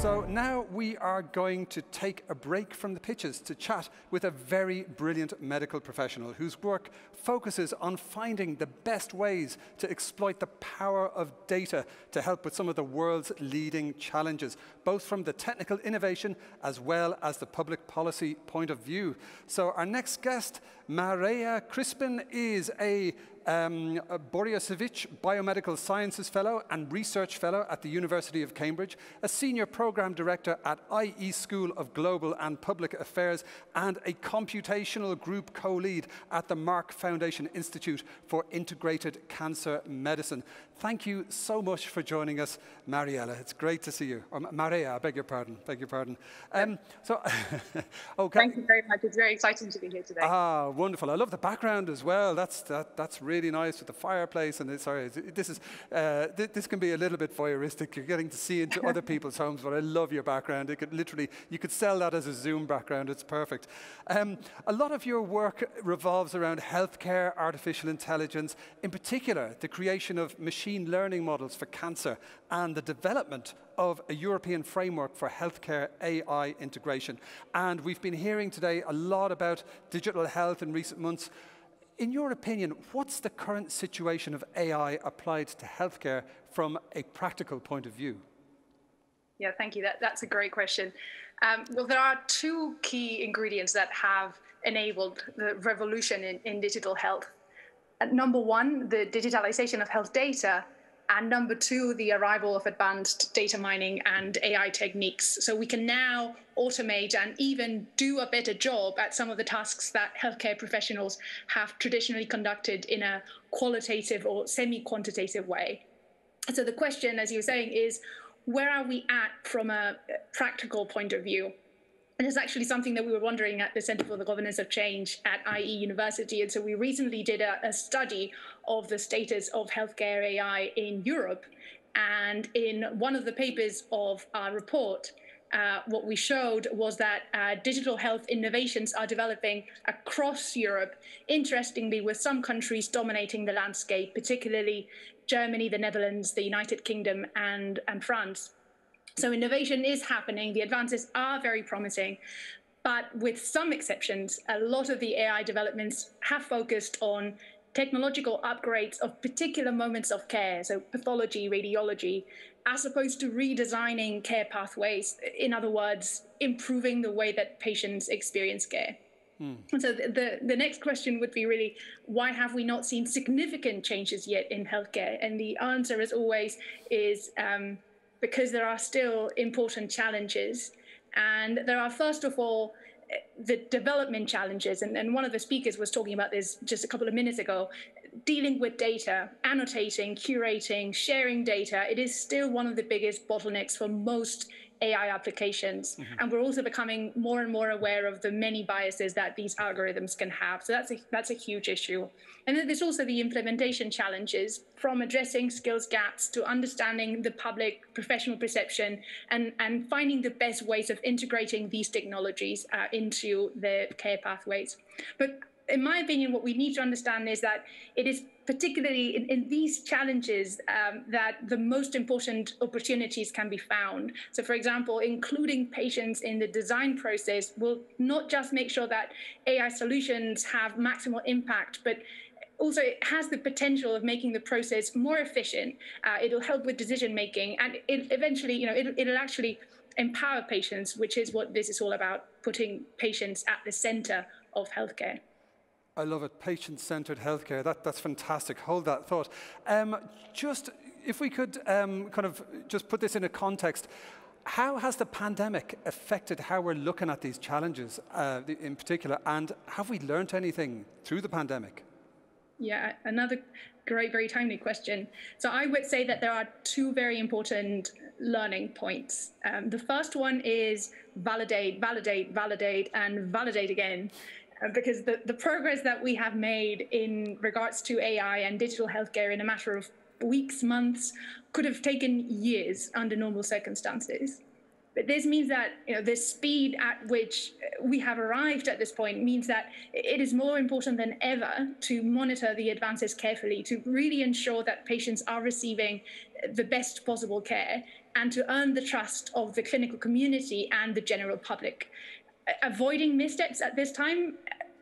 So now we are going to take a break from the pitches to chat with a very brilliant medical professional whose work focuses on finding the best ways to exploit the power of data to help with some of the world's leading challenges, both from the technical innovation as well as the public policy point of view. So our next guest, Mireia Crispin, is a um, Borysiewicz Biomedical Sciences Fellow and Research Fellow at the University of Cambridge, a Senior Program Director at IE School of Global and Public Affairs, and a Computational Group Co-Lead at the Mark Foundation Institute for Integrated Cancer Medicine. Thank you so much for joining us, Mariella. It's great to see you. Or Mireia, I beg your pardon. Beg your pardon. Um, so, okay. Thank you very much. It's very exciting to be here today. Ah, wonderful. I love the background as well. That's that, that's really nice with the fireplace. And it's, sorry, this is uh, th this can be a little bit voyeuristic. You're getting to see into other people's homes, but I love your background. It could literally, you could sell that as a Zoom background. It's perfect. Um, a lot of your work revolves around healthcare, artificial intelligence, in particular, the creation of machine learning models for cancer and the development of a European framework for healthcare AI integration. And we've been hearing today a lot about digital health in recent months. In your opinion, what's the current situation of AI applied to healthcare from a practical point of view? Yeah, thank you. That, that's a great question. Um, well, there are two key ingredients that have enabled the revolution in, in digital health number one, the digitalization of health data, and number two, the arrival of advanced data mining and AI techniques. So we can now automate and even do a better job at some of the tasks that healthcare professionals have traditionally conducted in a qualitative or semi quantitative way. So the question, as you were saying, is where are we at from a practical point of view? And it's actually something that we were wondering at the Center for the Governance of Change at IE University. And so we recently did a, a study of the status of healthcare AI in Europe. And in one of the papers of our report, uh, what we showed was that uh, digital health innovations are developing across Europe, interestingly, with some countries dominating the landscape, particularly Germany, the Netherlands, the United Kingdom, and, and France. So innovation is happening. The advances are very promising. But with some exceptions, a lot of the AI developments have focused on technological upgrades of particular moments of care, so pathology, radiology, as opposed to redesigning care pathways. In other words, improving the way that patients experience care. Hmm. So the, the, the next question would be really, why have we not seen significant changes yet in healthcare? And the answer, as always, is um, because there are still important challenges. And there are, first of all, the development challenges. And, and one of the speakers was talking about this just a couple of minutes ago dealing with data, annotating, curating, sharing data. It is still one of the biggest bottlenecks for most AI applications. Mm-hmm. And we're also becoming more and more aware of the many biases that these algorithms can have. So that's a, that's a huge issue. And then there's also the implementation challenges from addressing skills gaps to understanding the public professional perception and, and finding the best ways of integrating these technologies uh, into the care pathways. But in my opinion, what we need to understand is that it is particularly in, in these challenges um, that the most important opportunities can be found. So, for example, including patients in the design process will not just make sure that AI solutions have maximal impact, but also it has the potential of making the process more efficient. Uh, it'll help with decision making, and it eventually, you know, it, it'll actually empower patients, which is what this is all about: putting patients at the center of healthcare. I love it. Patient-centered healthcare. That, that's fantastic. Hold that thought. Um, just if we could um, kind of just put this in a context, how has the pandemic affected how we're looking at these challenges uh, in particular, and have we learned anything through the pandemic? Yeah, another great, very timely question. So I would say that there are two very important learning points. Um, the first one is validate, validate, validate, and validate again. Uh, because the, the progress that we have made in regards to AI and digital healthcare in a matter of weeks, months, could have taken years under normal circumstances. But this means that you know the speed at which we have arrived at this point means that it is more important than ever to monitor the advances carefully, to really ensure that patients are receiving the best possible care, and to earn the trust of the clinical community and the general public. Avoiding missteps at this time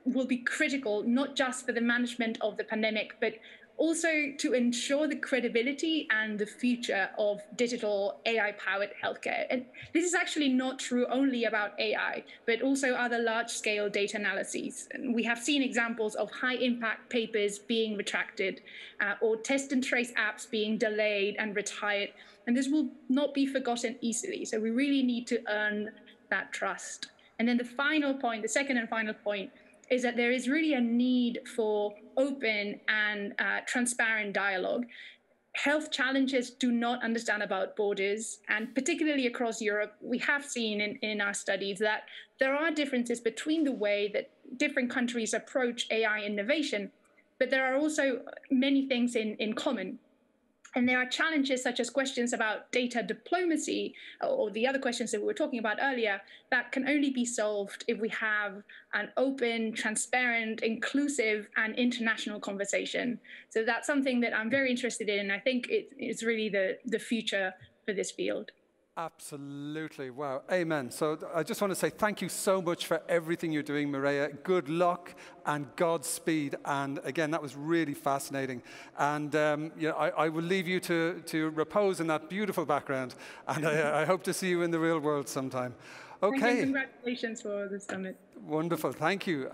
will be critical, not just for the management of the pandemic, but also to ensure the credibility and the future of digital AI powered healthcare. And this is actually not true only about AI, but also other large scale data analyses. And we have seen examples of high impact papers being retracted uh, or test and trace apps being delayed and retired. And this will not be forgotten easily. So we really need to earn that trust. And then the final point, the second and final point, is that there is really a need for open and uh, transparent dialogue. Health challenges do not understand about borders, and particularly across Europe, we have seen in, in our studies that there are differences between the way that different countries approach AI innovation, but there are also many things in, in common. And there are challenges such as questions about data diplomacy or the other questions that we were talking about earlier that can only be solved if we have an open, transparent, inclusive, and international conversation. So that's something that I'm very interested in. I think it, it's really the, the future for this field. Absolutely. Wow. Amen. So I just want to say thank you so much for everything you're doing, Mireia. Good luck and Godspeed. And again, that was really fascinating. And um, you know, I, I, will leave you to, to repose in that beautiful background. And I, I hope to see you in the real world sometime. Okay. congratulations for the summit. Wonderful. Thank you.